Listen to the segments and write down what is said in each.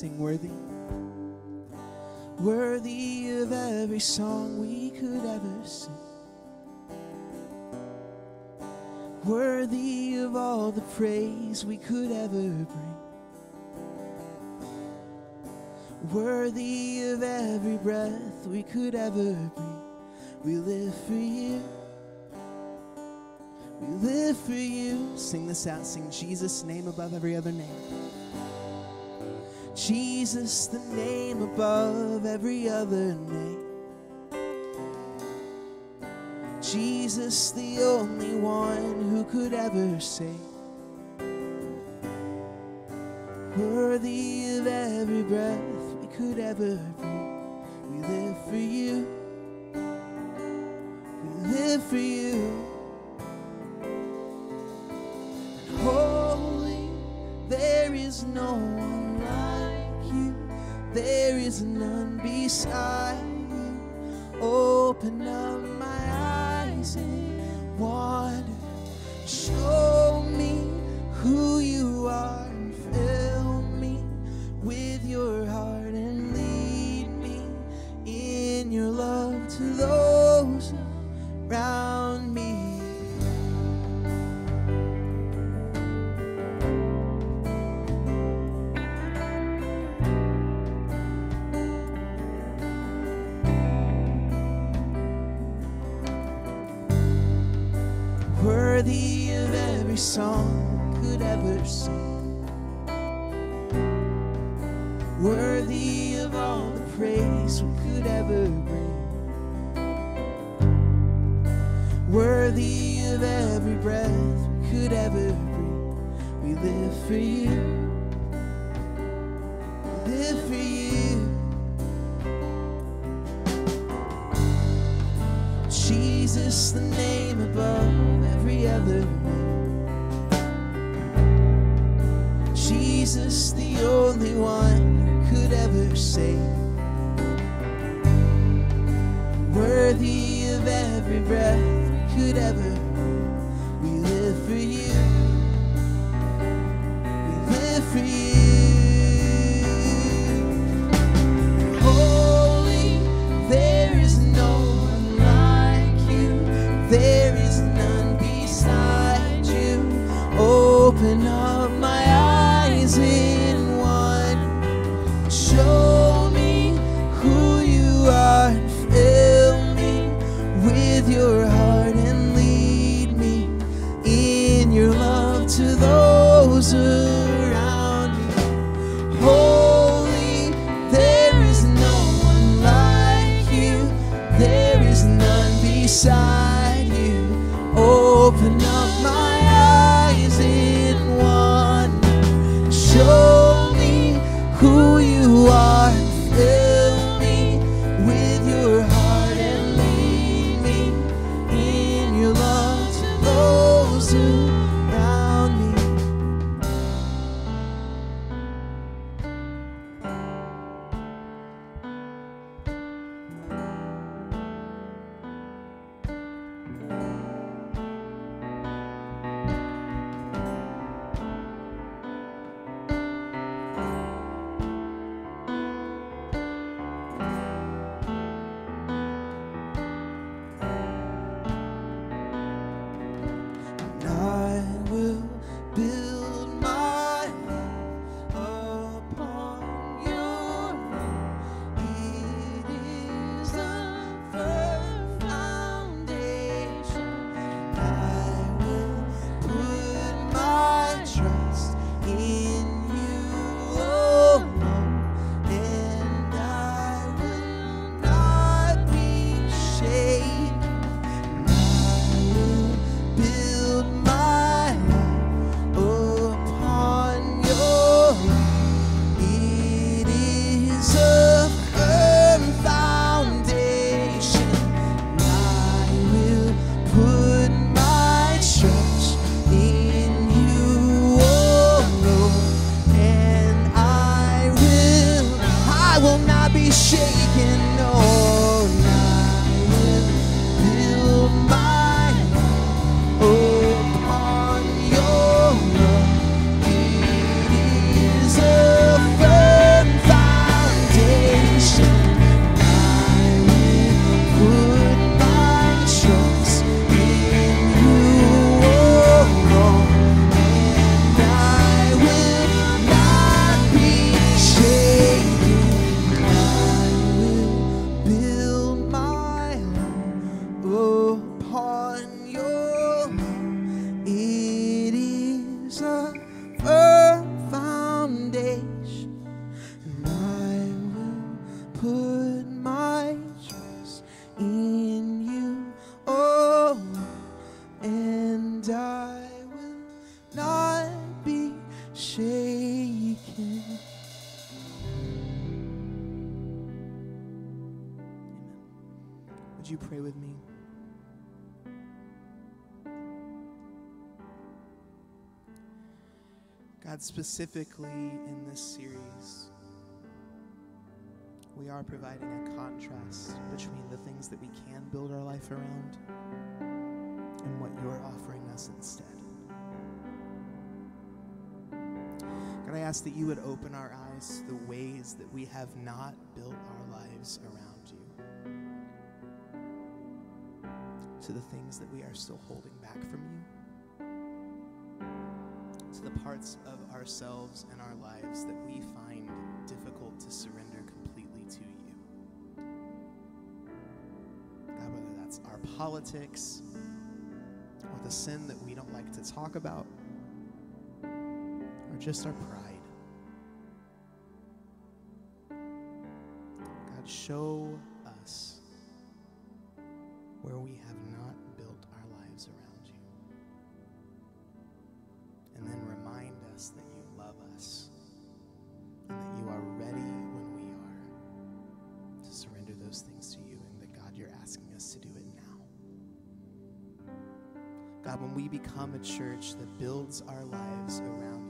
sing worthy. Worthy of every song we could ever sing. Worthy of all the praise we could ever bring. Worthy of every breath we could ever breathe. We live for you. We live for you. Sing this out. Sing Jesus' name above every other name. Jesus, the name above every other name. Jesus, the only one who could ever save. Worthy of every breath we could ever breathe. We live for you. We live for you. Holy, there is no one. There is none beside you. Open up my eyes and wonder. Show me who you Jesus, the name above every other name. Jesus, the only one who could ever save. Worthy of every breath we could ever. We live for you. We live for you. Shaken. Would you pray with me? God, specifically in this series, we are providing a contrast between the things that we can build our life around and what you're offering us instead. God, I ask that you would open our eyes to the ways that we have not built our lives around you, to the things that we are still holding back from you to the parts of ourselves and our lives that we find difficult to surrender completely to you. God, whether that's our politics or the sin that we don't like to talk about just our pride. God, show us where we have not built our lives around you. And then remind us that you love us and that you are ready when we are to surrender those things to you, and that God, you're asking us to do it now. God, when we become a church that builds our lives around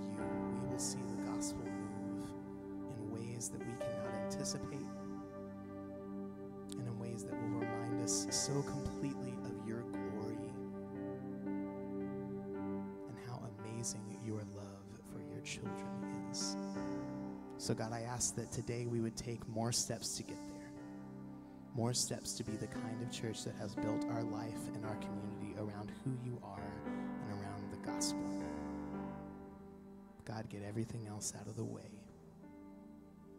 So, God, I ask that today we would take more steps to get there, more steps to be the kind of church that has built our life and our community around who you are and around the gospel. God, get everything else out of the way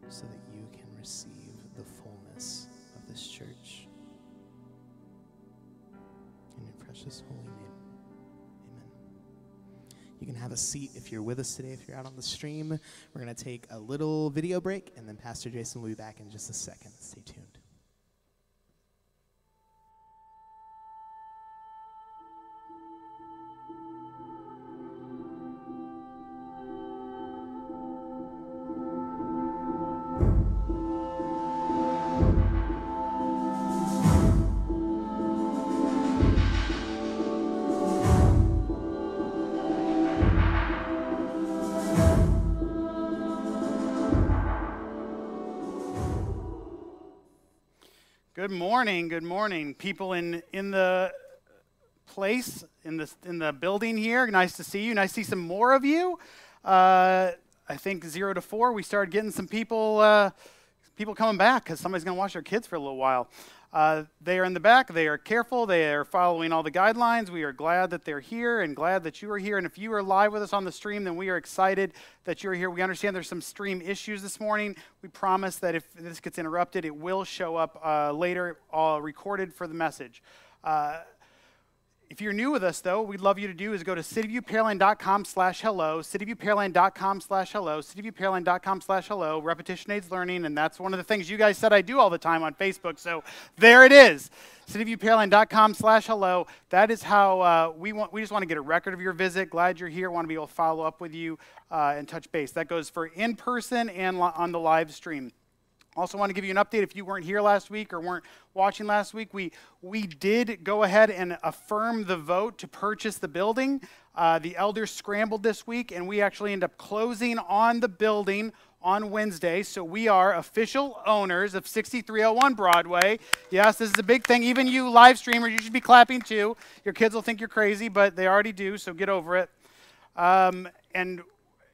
so that you can receive the fullness of this church. In your precious holy name. You can have a seat if you're with us today, if you're out on the stream. We're going to take a little video break, and then Pastor Jason will be back in just a second. Stay tuned. Good morning, good morning, people in in the place in the in the building here. Nice to see you. Nice to see some more of you. Uh, I think zero to four, we started getting some people uh, people coming back because somebody's going to watch their kids for a little while. Uh, they are in the back. They are careful. They are following all the guidelines. We are glad that they're here and glad that you are here. And if you are live with us on the stream, then we are excited that you're here. We understand there's some stream issues this morning. We promise that if this gets interrupted, it will show up uh, later, all recorded for the message. Uh, if you're new with us, though, we'd love you to do is go to cityviewpearland.com slash hello, cityviewpearland.com slash hello, cityviewpearland.com slash hello. Repetition aids learning, and that's one of the things you guys said I do all the time on Facebook. So there it is, cityviewpearland.com slash hello. That is how uh, we want. We just want to get a record of your visit. Glad you're here. Want to be able to follow up with you uh, and touch base. That goes for in person and on the live stream. Also, want to give you an update if you weren't here last week or weren't watching last week. We, we did go ahead and affirm the vote to purchase the building. Uh, the elders scrambled this week, and we actually end up closing on the building on Wednesday. So we are official owners of 6301 Broadway. Yes, this is a big thing. Even you live streamers, you should be clapping too. Your kids will think you're crazy, but they already do, so get over it. Um, and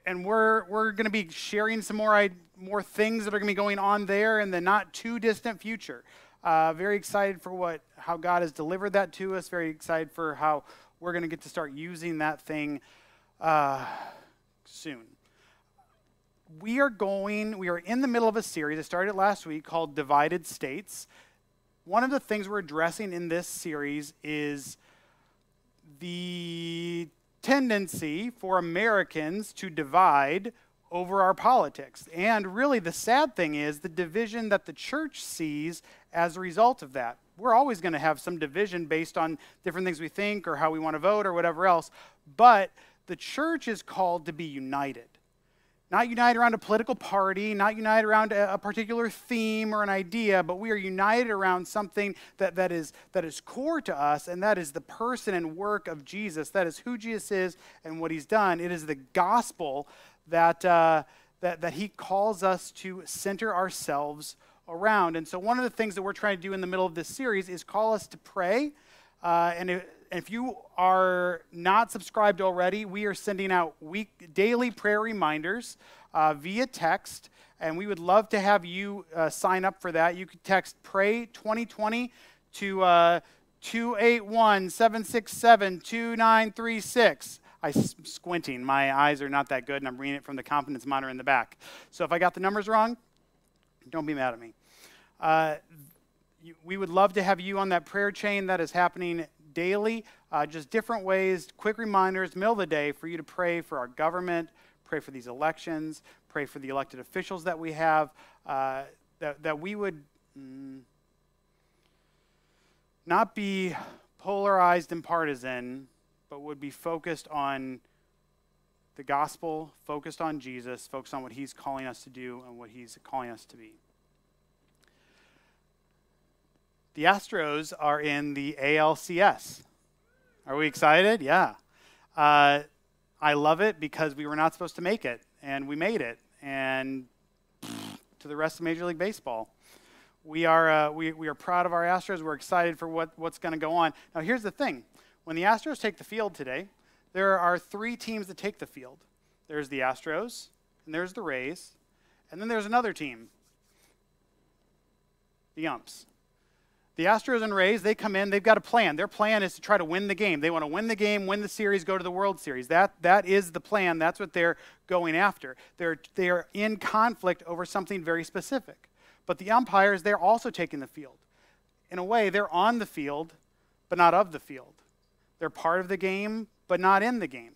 and we're we're going to be sharing some more more things that are going to be going on there in the not too distant future. Uh, very excited for what how God has delivered that to us. Very excited for how we're going to get to start using that thing uh, soon. We are going. We are in the middle of a series. I started last week called Divided States. One of the things we're addressing in this series is the tendency for Americans to divide over our politics. And really, the sad thing is the division that the church sees as a result of that. We're always going to have some division based on different things we think or how we want to vote or whatever else. But the church is called to be united. Not united around a political party, not united around a, a, particular theme or an idea, but we are united around something that, that, is, that is core to us, and that is the person and work of Jesus. That is who Jesus is and what he's done. It is the gospel that, uh, that, that he calls us to center ourselves around. And so, one of the things that we're trying to do in the middle of this series is call us to pray. Uh, and it, if you are not subscribed already, we are sending out week daily prayer reminders uh, via text, and we would love to have you uh, sign up for that. You could text Pray 2020 to uh, 281 767 2936. I'm squinting. My eyes are not that good, and I'm reading it from the confidence monitor in the back. So if I got the numbers wrong, don't be mad at me. Uh, we would love to have you on that prayer chain that is happening daily, uh, just different ways, quick reminders, middle of the day for you to pray for our government, pray for these elections, pray for the elected officials that we have, uh, that, that we would mm, not be polarized and partisan, but would be focused on the gospel, focused on Jesus, focused on what he's calling us to do and what he's calling us to be. The Astros are in the ALCS. Are we excited? Yeah. Uh, I love it because we were not supposed to make it, and we made it. And to the rest of Major League Baseball. We are, uh, we, we are proud of our Astros. We're excited for what, what's going to go on. Now, here's the thing when the Astros take the field today, there are three teams that take the field there's the Astros, and there's the Rays, and then there's another team, the Umps. The Astros and Rays, they come in, they've got a plan. Their plan is to try to win the game. They want to win the game, win the series, go to the World Series. That, that is the plan. That's what they're going after. They're, they are in conflict over something very specific. But the umpires, they're also taking the field. In a way, they're on the field, but not of the field. They're part of the game, but not in the game.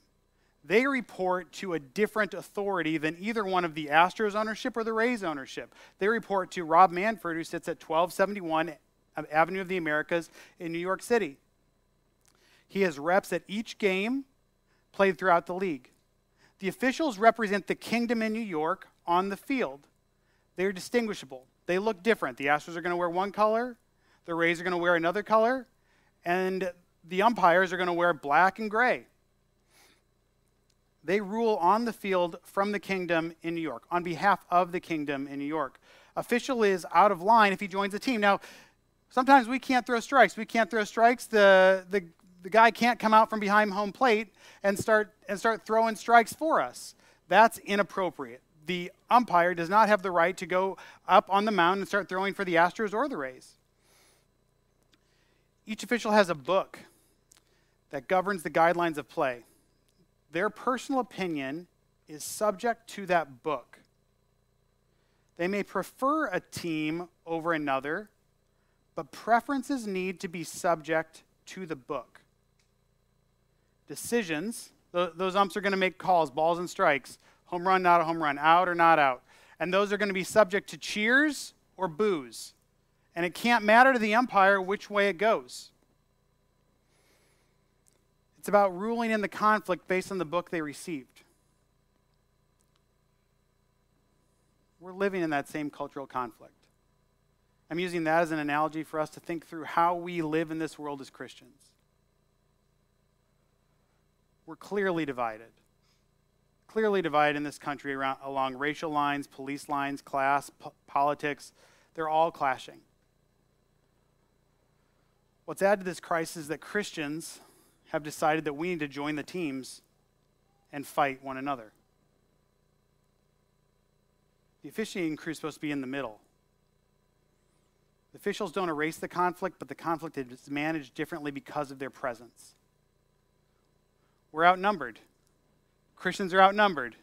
They report to a different authority than either one of the Astros ownership or the Rays ownership. They report to Rob Manfred, who sits at 1271 Avenue of the Americas in New York City. He has reps at each game played throughout the league. The officials represent the kingdom in New York on the field. They're distinguishable. They look different. The Astros are going to wear one color, the Rays are going to wear another color, and the umpires are going to wear black and gray. They rule on the field from the kingdom in New York, on behalf of the kingdom in New York. Official is out of line if he joins a team. Now, Sometimes we can't throw strikes. We can't throw strikes. The, the, the guy can't come out from behind home plate and start, and start throwing strikes for us. That's inappropriate. The umpire does not have the right to go up on the mound and start throwing for the Astros or the Rays. Each official has a book that governs the guidelines of play. Their personal opinion is subject to that book. They may prefer a team over another, but preferences need to be subject to the book. Decisions, those umps are going to make calls, balls and strikes, home run, not a home run, out or not out. And those are going to be subject to cheers or boos. And it can't matter to the umpire which way it goes. It's about ruling in the conflict based on the book they received. We're living in that same cultural conflict. I'm using that as an analogy for us to think through how we live in this world as Christians. We're clearly divided. Clearly divided in this country around, along racial lines, police lines, class, po- politics. They're all clashing. What's added to this crisis is that Christians have decided that we need to join the teams and fight one another. The officiating crew is supposed to be in the middle. The officials don't erase the conflict, but the conflict is managed differently because of their presence. We're outnumbered. Christians are outnumbered.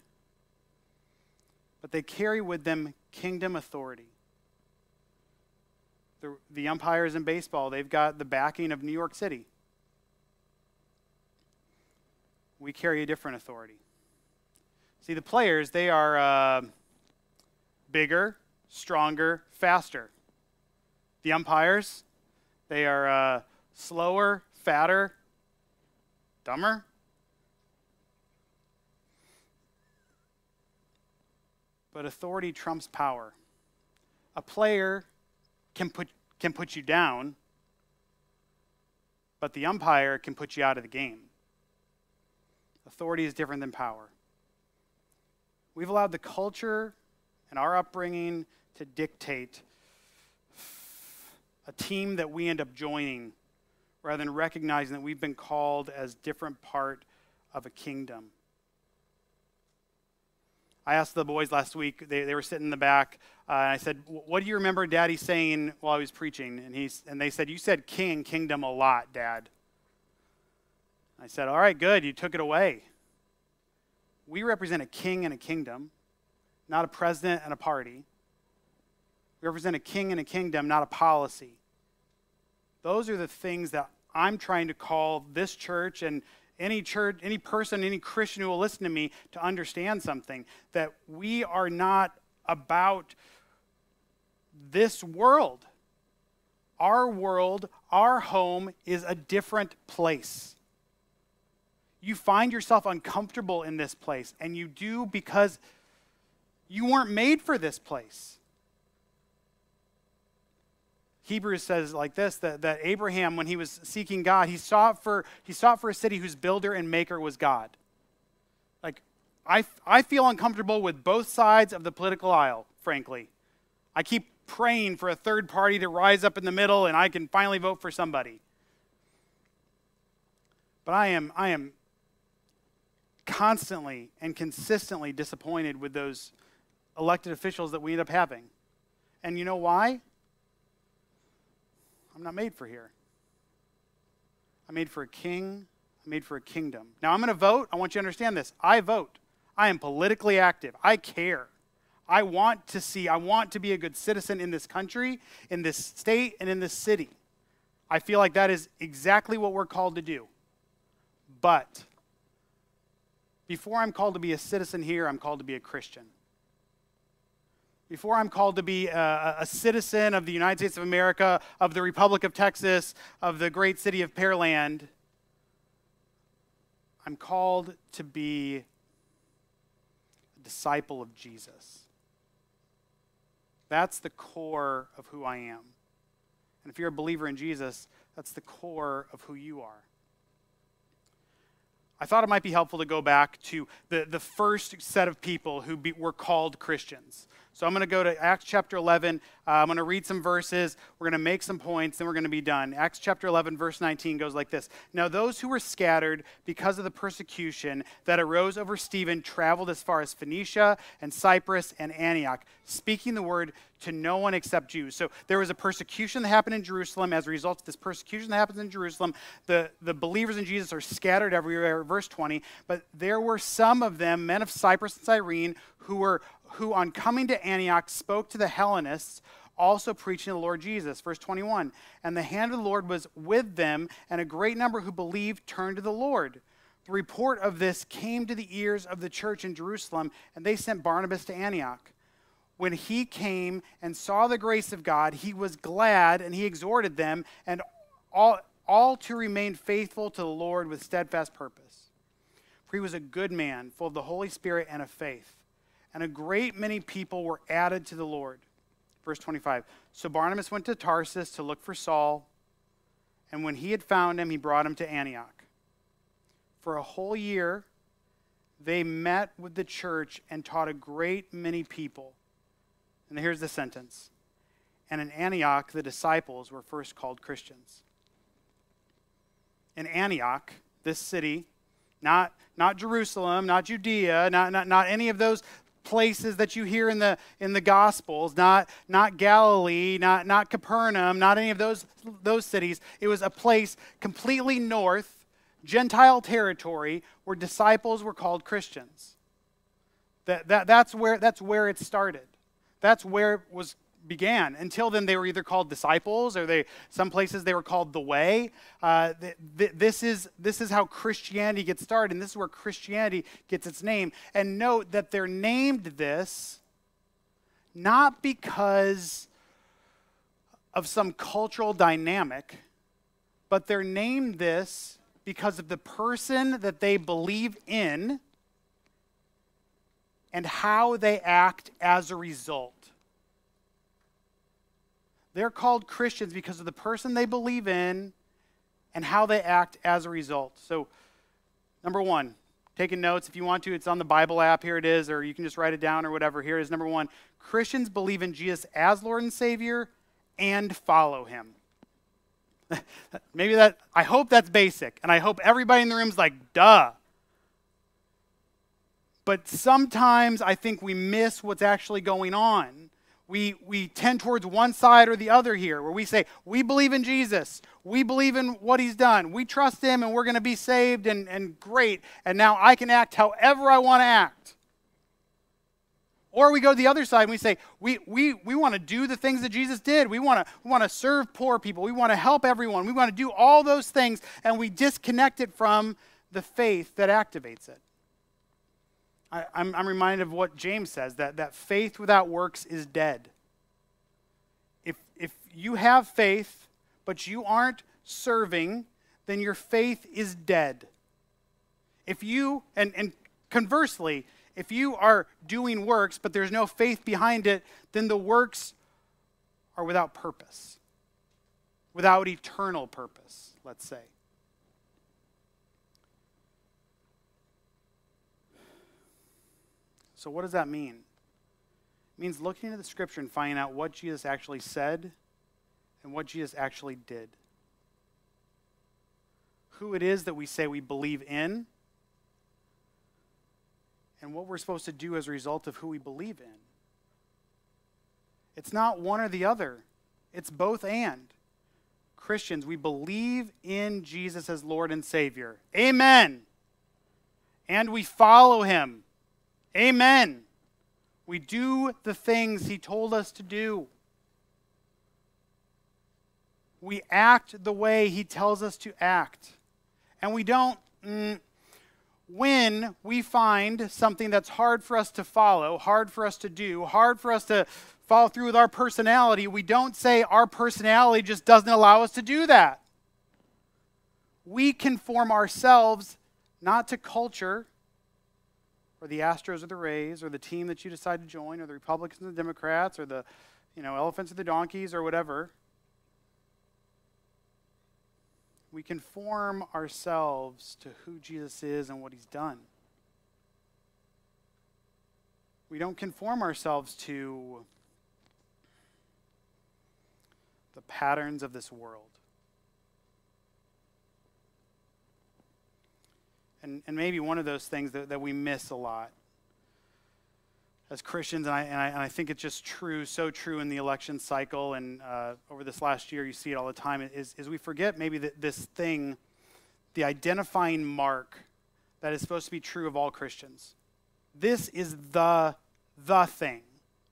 But they carry with them kingdom authority. The, the umpires in baseball, they've got the backing of New York City. We carry a different authority. See, the players, they are uh, bigger, stronger, faster. The umpires, they are uh, slower, fatter, dumber. but authority trumps power. A player can put, can put you down, but the umpire can put you out of the game. Authority is different than power. We've allowed the culture and our upbringing to dictate a team that we end up joining rather than recognizing that we've been called as different part of a kingdom. I asked the boys last week, they, they were sitting in the back, uh, and I said, What do you remember Daddy saying while he was preaching? And, he's, and they said, You said king, kingdom a lot, Dad. I said, All right, good, you took it away. We represent a king and a kingdom, not a president and a party. We represent a king and a kingdom, not a policy. Those are the things that I'm trying to call this church and any church, any person, any Christian who will listen to me to understand something that we are not about this world. Our world, our home is a different place. You find yourself uncomfortable in this place, and you do because you weren't made for this place. Hebrews says like this that, that Abraham, when he was seeking God, he sought, for, he sought for a city whose builder and maker was God. Like, I, I feel uncomfortable with both sides of the political aisle, frankly. I keep praying for a third party to rise up in the middle and I can finally vote for somebody. But I am, I am constantly and consistently disappointed with those elected officials that we end up having. And you know why? I'm not made for here. I'm made for a king. I'm made for a kingdom. Now, I'm going to vote. I want you to understand this. I vote. I am politically active. I care. I want to see, I want to be a good citizen in this country, in this state, and in this city. I feel like that is exactly what we're called to do. But before I'm called to be a citizen here, I'm called to be a Christian before I'm called to be a, a, citizen of the United States of America, of the Republic of Texas, of the great city of Pearland, I'm called to be a disciple of Jesus. That's the core of who I am. And if you're a believer in Jesus, that's the core of who you are. I thought it might be helpful to go back to the, the first set of people who be, were called Christians. So I'm going to go to Acts chapter 11. Uh, I'm going to read some verses. We're going to make some points, then we're going to be done. Acts chapter 11, verse 19 goes like this Now, those who were scattered because of the persecution that arose over Stephen traveled as far as Phoenicia and Cyprus and Antioch, speaking the word to no one except Jews. So there was a persecution that happened in Jerusalem. As a result of this persecution that happens in Jerusalem, the, the believers in Jesus are scattered everywhere, verse 20. But there were some of them, men of Cyprus and Cyrene, who were who on coming to Antioch spoke to the Hellenists, also preaching the Lord Jesus. Verse 21 And the hand of the Lord was with them, and a great number who believed turned to the Lord. The report of this came to the ears of the church in Jerusalem, and they sent Barnabas to Antioch. When he came and saw the grace of God, he was glad and he exhorted them and all, all to remain faithful to the Lord with steadfast purpose. For he was a good man, full of the Holy Spirit and of faith and a great many people were added to the Lord. Verse 25 So Barnabas went to Tarsus to look for Saul, and when he had found him, he brought him to Antioch. For a whole year, they met with the church and taught a great many people. And here's the sentence. And in Antioch, the disciples were first called Christians. In Antioch, this city, not, not Jerusalem, not Judea, not, not, not any of those places that you hear in the in the gospels not not galilee not not capernaum not any of those those cities it was a place completely north gentile territory where disciples were called christians. That, that that's where that's where it started that's where it was began. Until then, they were either called disciples or they, some places they were called the way. Uh, th- th- this, is, this is how Christianity gets started, and this is where Christianity gets its name. And note that they're named this not because of some cultural dynamic, but they're named this because of the person that they believe in and how they act as a result. They're called Christians because of the person they believe in and how they act as a result. So, number one, taking notes if you want to, it's on the Bible app. Here it is, or you can just write it down or whatever. Here is. Number one Christians believe in Jesus as Lord and Savior and follow him. Maybe that, I hope that's basic, and I hope everybody in the room is like, duh. But sometimes I think we miss what's actually going on we, we tend towards one side or the other here, where we say, we believe in Jesus, we believe in what he's done, we trust him, and we're going to be saved and, and great, and now I can act however I want to act. Or we go to the other side and we say, we, we, we want to do the things that Jesus did. We want to we want to serve poor people. We want to help everyone. We want to do all those things, and we disconnect it from the faith that activates it. I, am I'm reminded of what James says that, that faith without works is dead. If, if you have faith, but you aren't serving, then your faith is dead. If you, and, and conversely, if you are doing works, but there's no faith behind it, then the works are without purpose, without eternal purpose, let's say. So, what does that mean? It means looking into the scripture and finding out what Jesus actually said and what Jesus actually did. Who it is that we say we believe in, and what we're supposed to do as a result of who we believe in. It's not one or the other, it's both and. Christians, we believe in Jesus as Lord and Savior. Amen. And we follow him. Amen. We do the things He told us to do. We act the way He tells us to act. And we don't, mm, when we find something that's hard for us to follow, hard for us to do, hard for us to follow through with our personality, we don't say our personality just doesn't allow us to do that. We conform ourselves not to culture, or the Astros or the Rays or the team that you decide to join or the Republicans and the Democrats or the you know elephants or the donkeys or whatever. We conform ourselves to who Jesus is and what he's done. We don't conform ourselves to the patterns of this world. And, and maybe one of those things that, that we miss a lot as Christians, and I, and I, and I think it's just true, so true in the election cycle, and uh, over this last year, you see it all the time, is, is we forget maybe that this thing, the identifying mark that is supposed to be true of all Christians. This is the, the thing.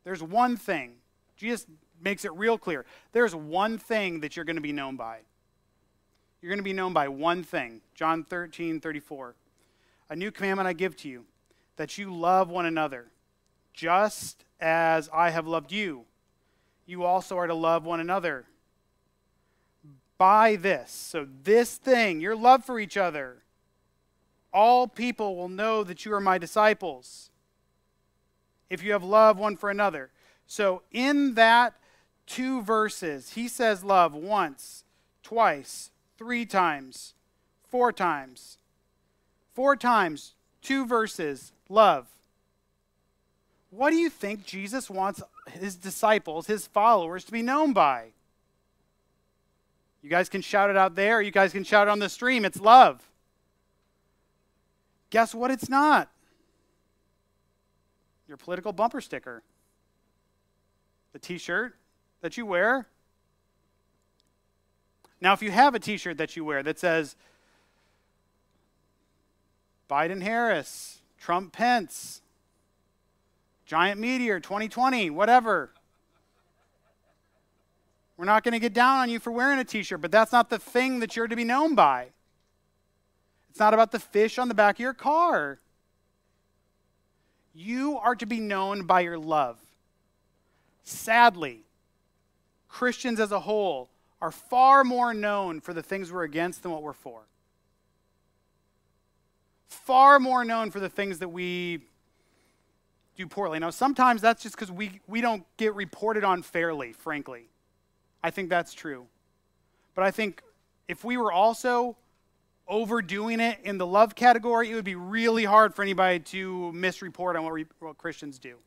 There's one thing. Jesus makes it real clear. There's one thing that you're going to be known by. You're going to be known by one thing. John 13, 34. A new commandment I give to you, that you love one another, just as I have loved you. You also are to love one another. By this, so this thing, your love for each other, all people will know that you are my disciples if you have love one for another. So, in that two verses, he says love once, twice, three times, four times. Four times, two verses, love. What do you think Jesus wants his disciples, his followers, to be known by? You guys can shout it out there, you guys can shout it on the stream. It's love. Guess what? It's not. Your political bumper sticker, the t shirt that you wear, now, if you have a t shirt that you wear that says Biden Harris, Trump Pence, Giant Meteor 2020, whatever, we're not going to get down on you for wearing a t shirt, but that's not the thing that you're to be known by. It's not about the fish on the back of your car. You are to be known by your love. Sadly, Christians as a whole are far more known for the things we're against than what we're for. Far more known for the things that we do poorly. Now, sometimes that's just because we, we don't get reported on fairly, frankly. I think that's true. But I think if we were also overdoing it in the love category, it would be really hard for anybody to misreport on what, we, what Christians do.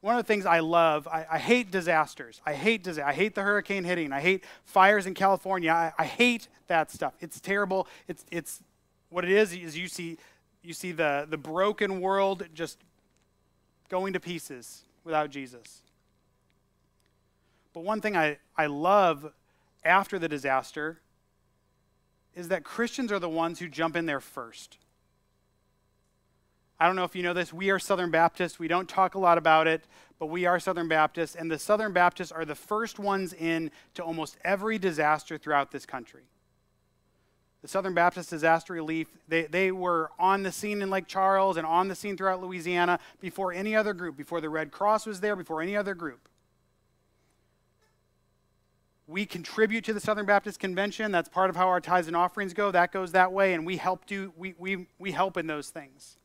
One of the things I love, I, I hate disasters. I hate dis- I hate the hurricane hitting. I hate fires in California. I, I hate that stuff. It's terrible. It's, it's what it is is you see you see the, the broken world just going to pieces without Jesus. But one thing I, I love after the disaster is that Christians are the ones who jump in there first. I don't know if you know this. We are Southern Baptists. We don't talk a lot about it, but we are Southern Baptists. And the Southern Baptists are the first ones in to almost every disaster throughout this country. The Southern Baptist Disaster Relief, they, they were on the scene in Lake Charles and on the scene throughout Louisiana before any other group, before the Red Cross was there, before any other group. We contribute to the Southern Baptist Convention. That's part of how our tithes and offerings go. That goes that way, and we help do we, we, we help in those things.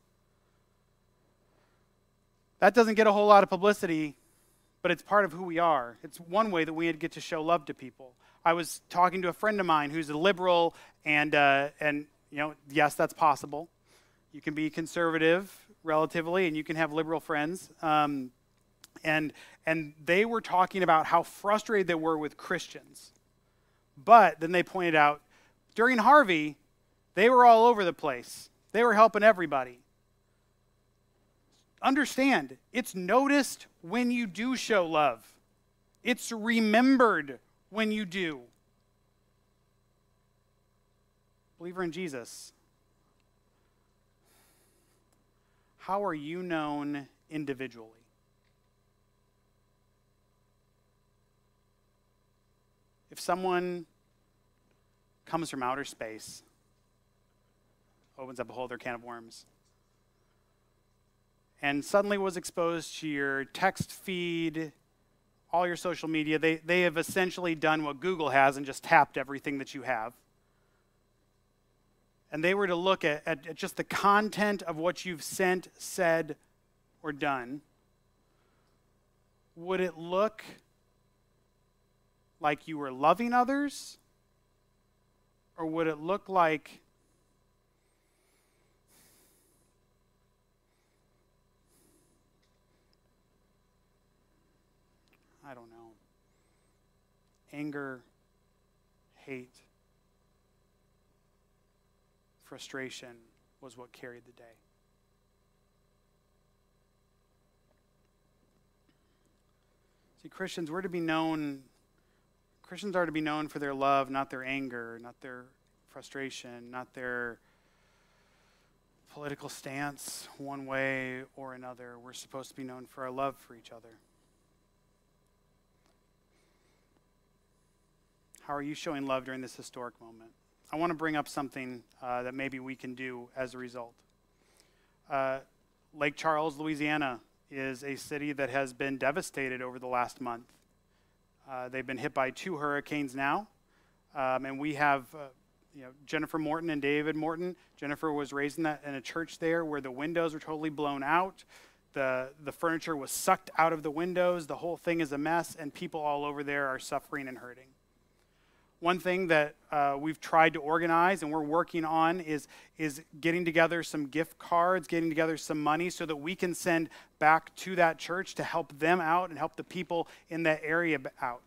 That doesn't get a whole lot of publicity, but it's part of who we are. It's one way that we get to show love to people. I was talking to a friend of mine who's a liberal, and, uh, and you know, yes, that's possible. You can be conservative relatively, and you can have liberal friends. Um, and, and they were talking about how frustrated they were with Christians. But then they pointed out during Harvey, they were all over the place. They were helping everybody. Understand, it's noticed when you do show love, it's remembered when you do. Believer in Jesus, how are you known individually? If someone comes from outer space, opens up a whole other can of worms, and suddenly was exposed to your text feed, all your social media, they, they have essentially done what Google has and just tapped everything that you have. And they were to look at, at, at just the content of what you've sent, said, or done. Would it look like you were loving others? Or would it look like I don't know, anger, hate, frustration was what carried the day. See, Christians, we're to be known, Christians are to be known for their love, not their anger, not their frustration, not their political stance one way or another. We're supposed to be known for our love for each other. How are you showing love during this historic moment? I want to bring up something uh, that maybe we can do as a result. Uh, Lake Charles, Louisiana, is a city that has been devastated over the last month. Uh, they've been hit by two hurricanes now, um, and we have, uh, you know, Jennifer Morton and David Morton. Jennifer was raised in, that, in a church there where the windows were totally blown out. The, the furniture was sucked out of the windows. The whole thing is a mess, and people all over there are suffering and hurting. One thing that uh, we've tried to organize and we're working on is, is getting together some gift cards, getting together some money so that we can send back to that church to help them out and help the people in that area out.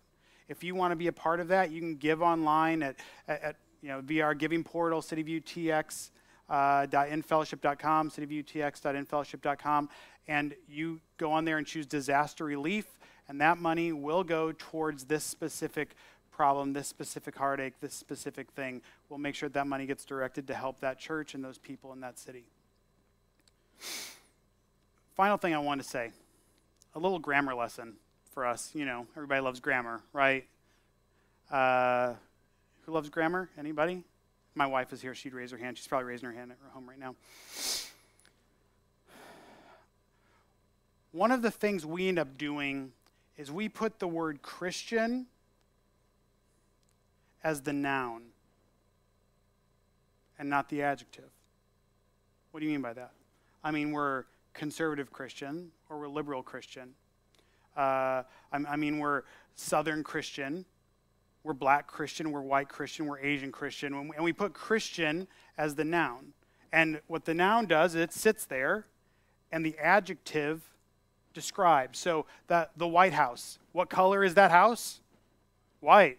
If you want to be a part of that, you can give online at, at, at you know, via our giving portal, CityViewTX. Uh, .infellowship.com, cityviewtx.infellowship.com, and you go on there and choose disaster relief, and that money will go towards this specific problem, this specific heartache, this specific thing, we'll make sure that money gets directed to help that church and those people in that city. Final thing I want to say a little grammar lesson for us. You know, everybody loves grammar, right? Uh, who loves grammar? Anybody? My wife is here. She'd raise her hand. She's probably raising her hand at her home right now. One of the things we end up doing is we put the word Christian as the noun and not the adjective. What do you mean by that? I mean, we're conservative Christian or we're liberal Christian. Uh, I, I mean, we're Southern Christian, we're black Christian, we're white Christian, we're Asian Christian, and we put Christian as the noun. And what the noun does, it sits there, and the adjective describes. So that the White House, what color is that house? White.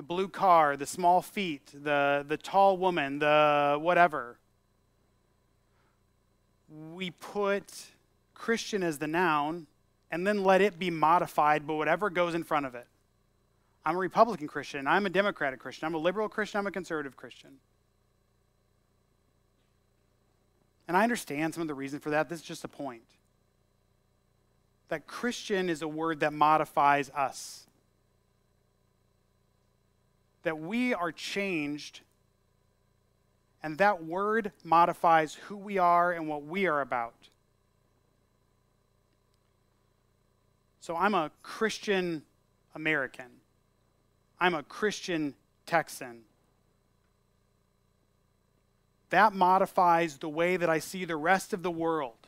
The blue car, the small feet, the, the tall woman, the whatever. We put Christian as the noun and then let it be modified by whatever goes in front of it. I'm a Republican Christian. I'm a Democratic Christian. I'm a liberal Christian. I'm a conservative Christian. And I understand some of the reason for that. This is just a point. That Christian is a word that modifies us. That we are changed, and that word modifies who we are and what we are about. So I'm a Christian American. I'm a Christian Texan. That modifies the way that I see the rest of the world.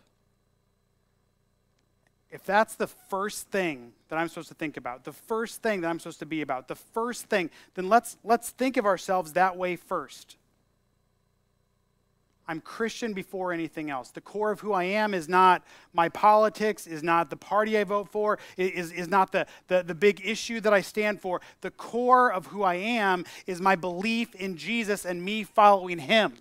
If that's the first thing that I'm supposed to think about, the first thing that I'm supposed to be about, the first thing, then let's, let's think of ourselves that way first. I'm Christian before anything else. The core of who I am is not my politics, is not the party I vote for, is, is not the, the, the big issue that I stand for. The core of who I am is my belief in Jesus and me following him.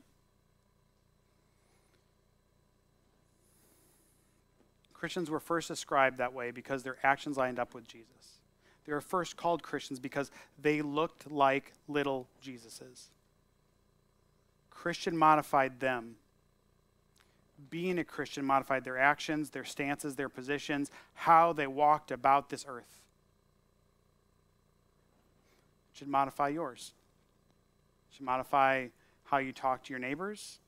Christians were first described that way because their actions lined up with Jesus. They were first called Christians because they looked like little Jesuses. Christian modified them. Being a Christian modified their actions, their stances, their positions, how they walked about this earth. It should modify yours. It should modify how you talk to your neighbors.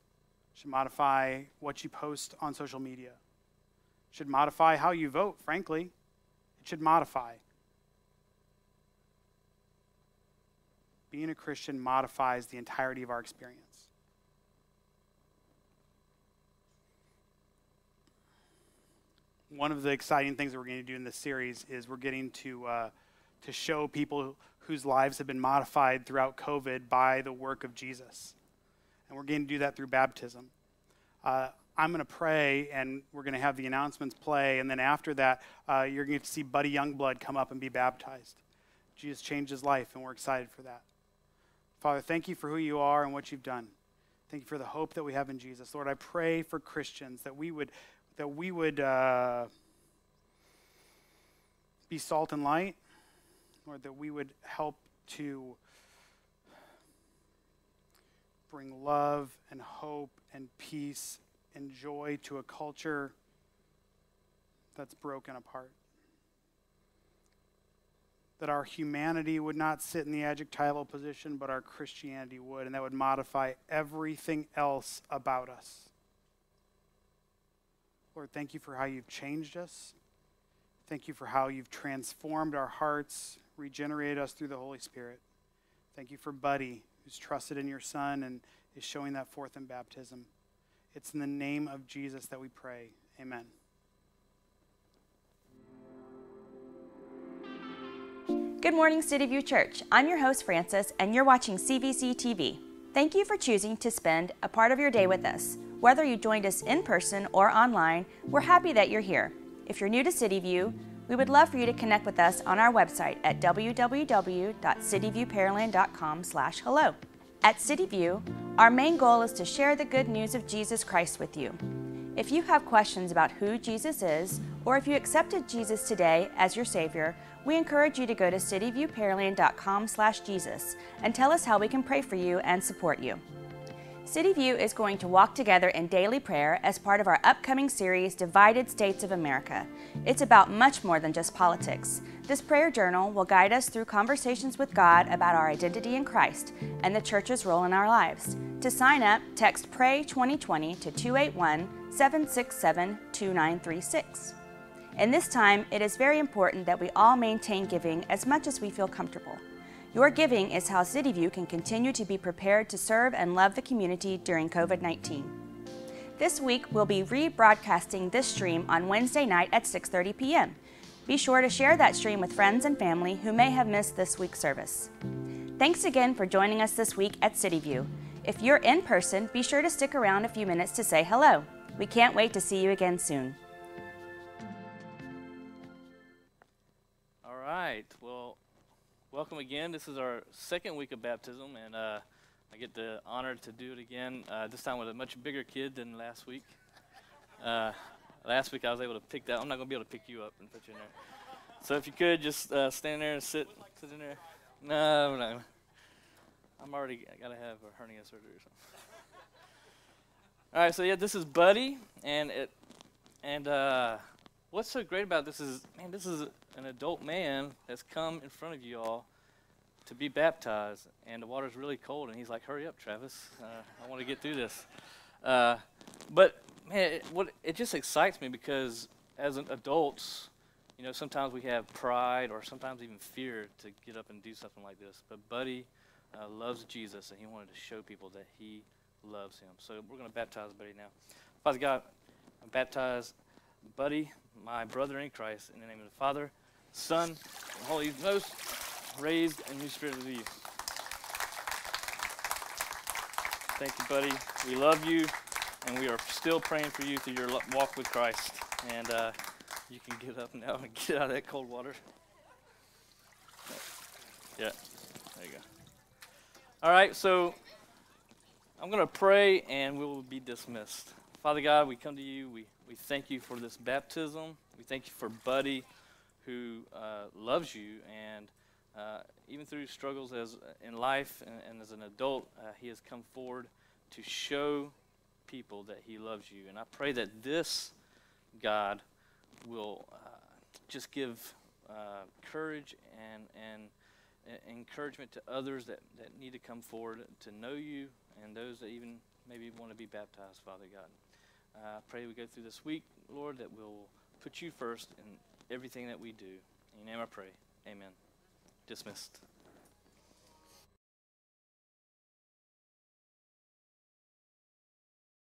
It should modify what you post on social media. Should modify how you vote, frankly. It should modify. Being a Christian modifies the entirety of our experience. one of the exciting things that we're going to do in this series is we're getting to uh, to show people whose lives have been modified throughout COVID by the work of Jesus, and we're going to do that through baptism. Uh, I'm going to pray, and we're going to have the announcements play, and then after that, uh, you're going to see Buddy Youngblood come up and be baptized. Jesus changed his life, and we're excited for that. Father, thank you for who you are and what you've done. Thank you for the hope that we have in Jesus. Lord, I pray for Christians that we would that we would uh, be salt and light, or that we would help to bring love and hope and peace and joy to a culture that's broken apart. That our humanity would not sit in the adjectival position, but our Christianity would, and that would modify everything else about us. Lord, thank you for how you've changed us. Thank you for how you've transformed our hearts, regenerated us through the Holy Spirit. Thank you for Buddy, who's trusted in your Son and is showing that forth in baptism. It's in the name of Jesus that we pray. Amen. Good morning, CityView Church. I'm your host, Francis, and you're watching CVC TV. Thank you for choosing to spend a part of your day with us. Whether you joined us in person or online, we're happy that you're here. If you're new to CityView, we would love for you to connect with us on our website at www.cityviewpearland.com/hello. At CityView, our main goal is to share the good news of Jesus Christ with you. If you have questions about who Jesus is, or if you accepted Jesus today as your Savior, we encourage you to go to cityviewpearland.com/jesus and tell us how we can pray for you and support you. CityView is going to walk together in daily prayer as part of our upcoming series, Divided States of America. It's about much more than just politics. This prayer journal will guide us through conversations with God about our identity in Christ and the church's role in our lives. To sign up, text PRAY 2020 to 281 767 2936. In this time, it is very important that we all maintain giving as much as we feel comfortable. Your giving is how CityView can continue to be prepared to serve and love the community during COVID 19. This week, we'll be rebroadcasting this stream on Wednesday night at 6:30 p.m. Be sure to share that stream with friends and family who may have missed this week's service. Thanks again for joining us this week at CityView. If you're in person, be sure to stick around a few minutes to say hello. We can't wait to see you again soon. All right. Welcome again. This is our second week of baptism, and uh, I get the honor to do it again. Uh, this time with a much bigger kid than last week. Uh, last week I was able to pick that. I'm not gonna be able to pick you up and put you in there. So if you could just uh, stand there and sit, sit in there. No, no. I'm already I gotta have a hernia surgery or something. All right. So yeah, this is Buddy, and it, and uh, what's so great about this is, man, this is an adult man that's come in front of you all to be baptized, and the water's really cold, and he's like, "Hurry up, Travis! Uh, I want to get through this." Uh, but man, it, what it just excites me because as an adults, you know, sometimes we have pride or sometimes even fear to get up and do something like this. But Buddy uh, loves Jesus, and he wanted to show people that he loves him. So we're going to baptize Buddy now. Father God, I baptize Buddy, my brother in Christ, in the name of the Father, Son, and Holy Ghost, raised and new spirit of you. Thank you, buddy. We love you, and we are still praying for you through your walk with Christ. And uh, you can get up now and get out of that cold water. Yeah, there you go. All right, so I'm going to pray and we will be dismissed. Father God, we come to you. We, we thank you for this baptism. We thank you for Buddy who uh, loves you and uh, even through struggles as in life and, and as an adult, uh, he has come forward to show people that he loves you. And I pray that this God will uh, just give uh, courage and and encouragement to others that, that need to come forward to know you and those that even maybe want to be baptized, Father God. I pray we go through this week, Lord, that we'll put you first in everything that we do. In your name I pray. Amen. Dismissed.